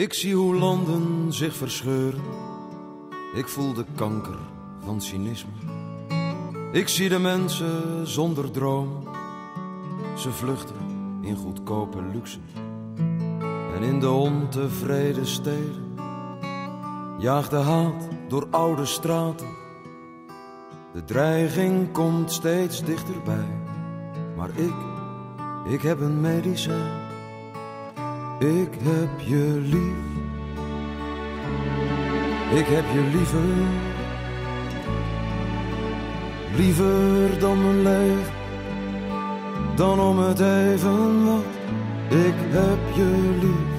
Ik zie hoe landen zich verscheuren. Ik voel de kanker van cynisme. Ik zie de mensen zonder droom. Ze vluchten in goedkope luxe. En in de ontevreden steden jaagt de haat door oude straten. De dreiging komt steeds dichterbij. Maar ik, ik heb een medicijn. Ik heb je lief. Ik heb je liever. Liever dan mijn leven. Dan om het even wat. Ik heb je lief.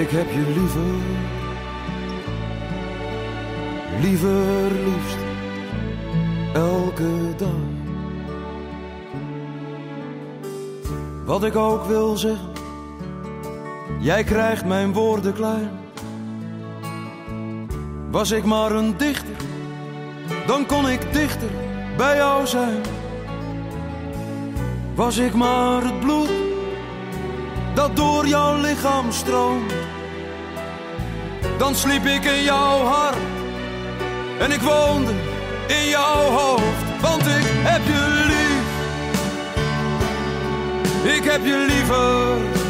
Ik heb je liever. Liever liefst. Wat ik ook wil zeggen. Jij krijgt mijn woorden klein. Was ik maar een dichter, dan kon ik dichter bij jou zijn. Was ik maar het bloed dat door jouw lichaam stroomt, dan sliep ik in jouw hart en ik woonde in jouw hoofd, Ik heb je liever,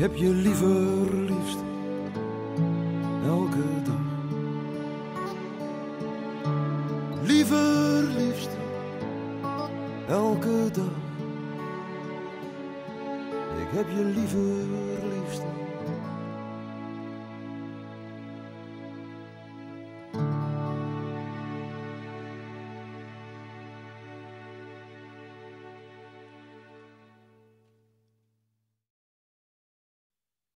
heb je liever liefst elke dag. Liever liefst elke dag. Ik heb je liever